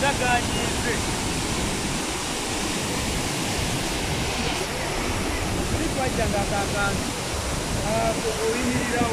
Jangan ni, tuan jangan katakan, ah, ini dia.